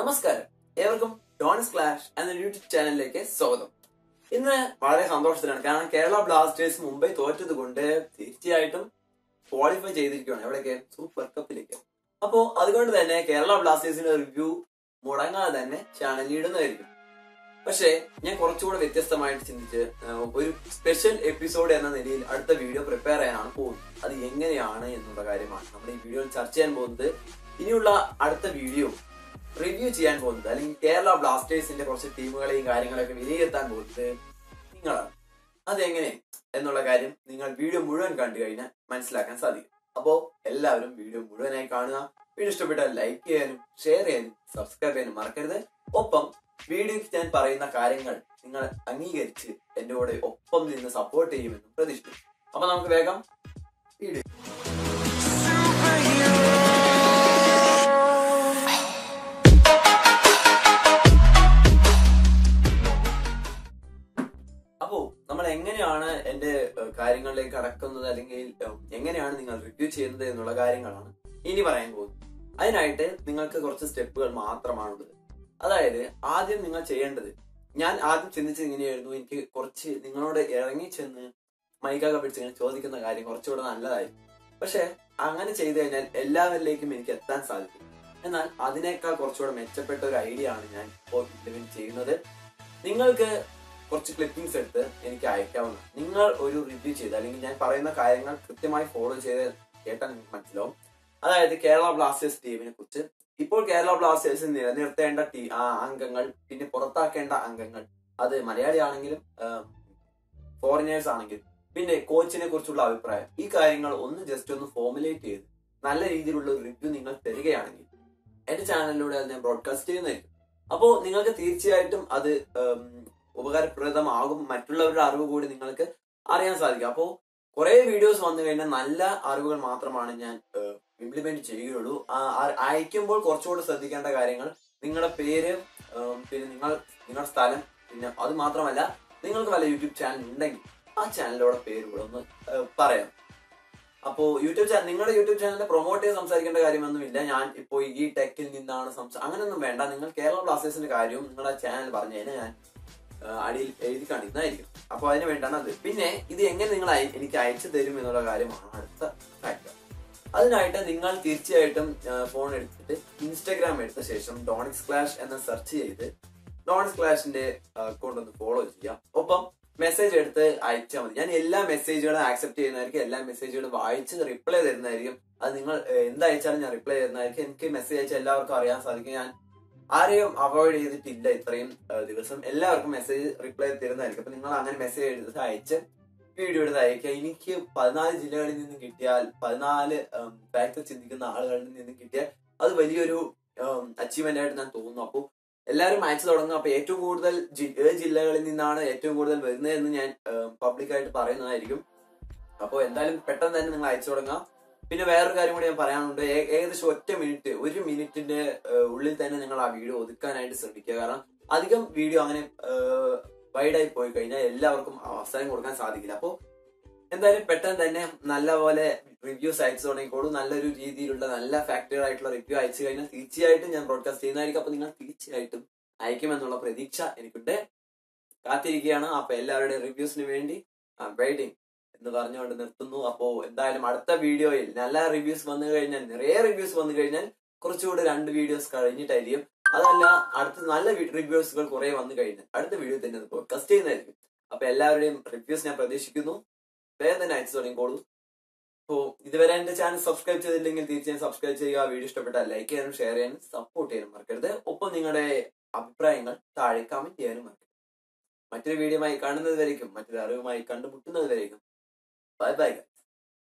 നമസ്കാരം. ഏവർക്കും dawns clash എന്ന യൂട്യൂബ് ചാനലിലേക്ക് സ്വാഗതം. ഇന്ന് വളരെ സന്തോഷത്തിലാണ്. കാരണം കേരള ബ്ലാസ്റ്റേഴ്സ് മുംബൈ തോറ്റത് കൊണ്ട് തീർച്ചയായിട്ടും ക്വാളിഫൈ ചെയ്തിരിക്കുകയാണ്. എവിടെയൊക്കെ? സൂപ്പർ കപ്പിലേക്ക് അപ്പോ അതുകൊണ്ട് തന്നെ കേരള ബ്ലാസ്റ്റേഴ്സിന്റെ റിവ്യൂ മുടങ്ങാതെ തന്നെ ചാനലിൽ ഇടുന്നതായിരിക്കും. പക്ഷേ ഞാൻ കുറച്ചുകൂടെ വ്യത്യസ്തമായിട്ട് ചിന്തിച്ച് ഒരു സ്പെഷ്യൽ എപ്പിസോഡ് എന്ന നിലയിൽ അടുത്ത വീഡിയോ പ്രിപ്പയർ ചെയ്യാനാണ് പോകുന്നത്. അത് എങ്ങനെയാണ് എന്നുള്ള കാര്യമാണ് നമ്മൾ ഈ വീഡിയോ ചർച്ച ചെയ്യാൻ പോകുന്നത്. ഇനിയുള്ള അടുത്ത വീഡിയോ റിവ്യൂ ചെയ്യാൻ പോകുന്നത് അല്ലെങ്കിൽ കേരള ബ്ലാസ്റ്റേഴ്സിന്റെ കുറച്ച് ടീമുകളെയും കാര്യങ്ങളൊക്കെ വിലയിരുത്താൻ പോകുന്നത് നിങ്ങളാണ്. അതെങ്ങനെ എന്നുള്ള കാര്യം നിങ്ങൾ വീഡിയോ മുഴുവൻ കണ്ടു കഴിഞ്ഞാൽ മനസ്സിലാക്കാൻ സാധിക്കും. അപ്പോ എല്ലാവരും വീഡിയോ മുഴുവനായി കാണുക. വീഡിയോ ഇഷ്ടപ്പെട്ടാൽ ലൈക്ക് ചെയ്യാനും ഷെയർ ചെയ്യാനും സബ്സ്ക്രൈബ് ചെയ്യാനും മറക്കരുത്. ഒപ്പം വീഡിയോയ്ക്ക് ഞാൻ പറയുന്ന കാര്യങ്ങൾ നിങ്ങൾ അംഗീകരിച്ച് എന്റെ കൂടെ ഒപ്പം നിന്ന് സപ്പോർട്ട് ചെയ്യുമെന്നും പ്രതീക്ഷിക്കുന്നു. അപ്പൊ നമുക്ക് വേഗം വീഡിയോ എങ്ങനെയാണ് എന്റെ കാര്യങ്ങളിലേക്ക് കടക്കുന്നത്? അല്ലെങ്കിൽ എങ്ങനെയാണ് നിങ്ങൾ റിവ്യൂ ചെയ്യുന്നത് എന്നുള്ള കാര്യങ്ങളാണ് ഇനി പറയാൻ പോകുന്നത്. അതിനായിട്ട് നിങ്ങൾക്ക് കുറച്ച് സ്റ്റെപ്പുകൾ മാത്രമാണുള്ളത്. അതായത് ആദ്യം നിങ്ങൾ ചെയ്യേണ്ടത് ഞാൻ ആദ്യം ചിന്തിച്ചത് ഇങ്ങനെയായിരുന്നു. എനിക്ക് കുറച്ച് നിങ്ങളോട് ഇറങ്ങി ചെന്ന് മൈക്കൊക്കെ പിടിച്ച് ഇങ്ങനെ ചോദിക്കുന്ന കാര്യം കുറച്ചുകൂടെ നല്ലതായിരുന്നു. പക്ഷെ അങ്ങനെ ചെയ്തു കഴിഞ്ഞാൽ എല്ലാവരിലേക്കും എനിക്ക് എത്താൻ സാധിക്കും. എന്നാൽ അതിനേക്കാൾ കുറച്ചുകൂടെ മെച്ചപ്പെട്ട ഒരു ഐഡിയ ആണ് ഞാൻ ഇപ്പോൾ ചെയ്യുന്നത്. നിങ്ങൾക്ക് കുറച്ച് ക്ലിപ്പിംഗ്സ് എടുത്ത് എനിക്ക് അയക്കാവുന്ന നിങ്ങൾ ഒരു റിവ്യൂ ചെയ്ത് അല്ലെങ്കിൽ ഞാൻ പറയുന്ന കാര്യങ്ങൾ കൃത്യമായി ഫോളോ ചെയ്ത് കേട്ടാൽ നിങ്ങൾക്ക് മനസ്സിലാവും. അതായത് കേരള ബ്ലാസ്റ്റേഴ്സ് ടീമിനെ കുറിച്ച്. ഇപ്പോൾ കേരള ബ്ലാസ്റ്റേഴ്സ് നിലനിർത്തേണ്ട ടീ ആ അംഗങ്ങൾ പിന്നെ പുറത്താക്കേണ്ട അംഗങ്ങൾ അത് മലയാളി ആണെങ്കിലും ഫോറിനേഴ്സ് ആണെങ്കിലും പിന്നെ കോച്ചിനെ കുറിച്ചുള്ള അഭിപ്രായം. ഈ കാര്യങ്ങൾ ഒന്ന് ജസ്റ്റ് ഒന്ന് ഫോമുലേറ്റ് ചെയ്ത് നല്ല രീതിയിലുള്ള ഒരു റിവ്യൂ നിങ്ങൾ തരികയാണെങ്കിൽ എന്റെ ചാനലിലൂടെ അത് ഞാൻ ബ്രോഡ്കാസ്റ്റ് ചെയ്യുന്നതായിരിക്കും. അപ്പോൾ നിങ്ങൾക്ക് തീർച്ചയായിട്ടും അത് ഉപകാരപ്രദമാകും. മറ്റുള്ളവരുടെ അറിവ് കൂടി നിങ്ങൾക്ക് അറിയാൻ സാധിക്കും. അപ്പോൾ കുറെ വീഡിയോസ് വന്നു കഴിഞ്ഞാൽ നല്ല അറിവുകൾ മാത്രമാണ് ഞാൻ ഇംപ്ലിമെന്റ് ചെയ്യുകയുള്ളൂ. അയക്കുമ്പോൾ കുറച്ചുകൂടി ശ്രദ്ധിക്കേണ്ട കാര്യങ്ങൾ നിങ്ങളുടെ പേര് പിന്നെ നിങ്ങൾ നിങ്ങളുടെ സ്ഥലം പിന്നെ അത് മാത്രമല്ല നിങ്ങൾക്ക് വല്ല യൂട്യൂബ് ചാനൽ ഉണ്ടെങ്കിൽ ആ ചാനലിലൂടെ പേര് കൂടെ ഒന്ന് പറയാം. അപ്പോ യൂട്യൂബ് ചാനൽ നിങ്ങളുടെ യൂട്യൂബ് ചാനലിനെ പ്രൊമോട്ട് ചെയ്ത് സംസാരിക്കേണ്ട കാര്യമൊന്നുമില്ല. ഞാൻ ഇപ്പോ ഈ ടെക്കിൽ നിന്നാണ് സംസാ അങ്ങനെയൊന്നും വേണ്ട. നിങ്ങൾ കേരള ബ്ലാസ്റ്റേഴ്സിന്റെ കാര്യവും നിങ്ങളുടെ ചാനൽ പറഞ്ഞു കഴിഞ്ഞാൽ ഞാൻ അടിയിൽ എഴുതി കാണിക്കുന്നതായിരിക്കും. അപ്പൊ അതിന് വേണ്ടാണ് അത്. പിന്നെ ഇത് എങ്ങനെ നിങ്ങൾ എനിക്ക് അയച്ചു തരും എന്നുള്ള കാര്യമാണ് അടുത്ത ഫാക്ടർ അതിനായിട്ട് നിങ്ങൾ തീർച്ചയായിട്ടും ഫോൺ എടുത്തിട്ട് ഇൻസ്റ്റാഗ്രാം എടുത്ത ശേഷം ഡോണിക്സ് ക്ലാഷ് എന്ന് സെർച്ച് ചെയ്ത് ഡോണിക്സ് ക്ലാഷിന്റെ അക്കൗണ്ട് ഒന്ന് ഫോളോ ചെയ്യാം. ഒപ്പം മെസ്സേജ് എടുത്ത് അയച്ചാൽ മതി. ഞാൻ എല്ലാ മെസ്സേജുകളും ആക്സെപ്റ്റ് ചെയ്യുന്നതായിരിക്കും. എല്ലാ മെസ്സേജുകളും വായിച്ച് റിപ്ലൈ തരുന്നതായിരിക്കും. അത് നിങ്ങൾ എന്തയച്ചാലും ഞാൻ റിപ്ലൈ തരുന്നതായിരിക്കും. എനിക്ക് മെസ്സേജ് അയച്ചാൽ എല്ലാവർക്കും അറിയാൻ സാധിക്കും. ഞാൻ ആരെയും അവോയ്ഡ് ചെയ്തിട്ടില്ല ഇത്രയും ദിവസം. എല്ലാവർക്കും മെസ്സേജ് റിപ്ലൈ തരുന്നതായിരിക്കും. അപ്പൊ നിങ്ങൾ അങ്ങനെ മെസ്സേജ് എടുത്ത് അയച്ച് വീഡിയോ എടുത്ത് എനിക്ക് പതിനാല് ജില്ലകളിൽ നിന്നും കിട്ടിയാൽ പതിനാല് ഫാക്ടർ ചിന്തിക്കുന്ന ആളുകളിൽ നിന്നും കിട്ടിയാൽ അത് വലിയൊരു അച്ചീവ്മെന്റ് ആയിട്ട് ഞാൻ തോന്നുന്നു. അപ്പോൾ എല്ലാവരും അയച്ചു തുടങ്ങും അപ്പൊ ഏറ്റവും കൂടുതൽ ജില്ലകളിൽ നിന്നാണ് ഏറ്റവും കൂടുതൽ വരുന്നതെന്ന് ഞാൻ പബ്ലിക്കായിട്ട് പറയുന്നതായിരിക്കും. അപ്പോൾ എന്തായാലും പെട്ടെന്ന് തന്നെ നിങ്ങൾ അയച്ചു തുടങ്ങാം പിന്നെ വേറൊരു കാര്യം കൂടി ഞാൻ പറയാനുണ്ട്. ഏകദേശം ഒറ്റ മിനിറ്റ് ഒരു മിനിറ്റിന്റെ ഉള്ളിൽ തന്നെ നിങ്ങൾ ആ വീഡിയോ ഒതുക്കാനായിട്ട് ശ്രമിക്കുക കാരണം അധികം വീഡിയോ അങ്ങനെ വൈഡായി പോയി കഴിഞ്ഞാൽ എല്ലാവർക്കും അവസരം കൊടുക്കാൻ സാധിക്കില്ല. അപ്പോൾ എന്തായാലും പെട്ടെന്ന് തന്നെ നല്ലപോലെ റിവ്യൂസ് അയച്ചു തുടങ്ങിക്കോളൂ. നല്ലൊരു രീതിയിലുള്ള നല്ല ഫാക്ടറി ആയിട്ടുള്ള റിവ്യൂ അയച്ചു കഴിഞ്ഞാൽ തീർച്ചയായിട്ടും ഞാൻ ബ്രോഡ്കാസ്റ്റ് ചെയ്യുന്നതായിരിക്കും. അപ്പൊ നിങ്ങൾ തീർച്ചയായിട്ടും അയക്കുമെന്നുള്ള പ്രതീക്ഷ എനിക്കുണ്ട്. കാത്തിരിക്കുകയാണ്. അപ്പൊ എല്ലാവരുടെയും റിവ്യൂസിന് വേണ്ടി വെയിറ്റിംഗ് എന്ന് പറഞ്ഞുകൊണ്ട് നിർത്തുന്നു. അപ്പോ എന്തായാലും അടുത്ത വീഡിയോയിൽ നല്ല റിവ്യൂസ് വന്നു കഴിഞ്ഞാൽ നിറയെ റിവ്യൂസ് വന്നു കഴിഞ്ഞാൽ കുറച്ചുകൂടി രണ്ട് വീഡിയോസ് കഴിഞ്ഞിട്ടായിരിക്കും. അതല്ല അടുത്ത നല്ല റിവ്യൂസുകൾ കുറെ വന്നു കഴിഞ്ഞാൽ അടുത്ത വീഡിയോ തന്നെ പോഡ്കാസ്റ്റ് ചെയ്യുന്നതായിരിക്കും. അപ്പൊ എല്ലാവരുടെയും റിവ്യൂസ് ഞാൻ പ്രതീക്ഷിക്കുന്നു. തന്നെ അയച്ചു തുടങ്ങിക്കോളൂ അപ്പോ ഇതുവരെ എന്റെ ചാനൽ സബ്സ്ക്രൈബ് ചെയ്തില്ലെങ്കിൽ തീർച്ചയായും സബ്സ്ക്രൈബ് ചെയ്യുക. വീഡിയോ ഇഷ്ടപ്പെട്ടാൽ ലൈക്ക് ചെയ്യാനും ഷെയർ ചെയ്യാനും സപ്പോർട്ട് ചെയ്യാനും മറക്കരുത്. ഒപ്പം നിങ്ങളുടെ അഭിപ്രായങ്ങൾ താഴെ കമന്റ് ചെയ്യാനും മറക്കരുത്. മറ്റൊരു വീഡിയോമായി കാണുന്നത് വരേക്കും മറ്റൊരു അറിവുമായി കണ്ടുമുട്ടുന്നത് വരേക്കും 拜拜。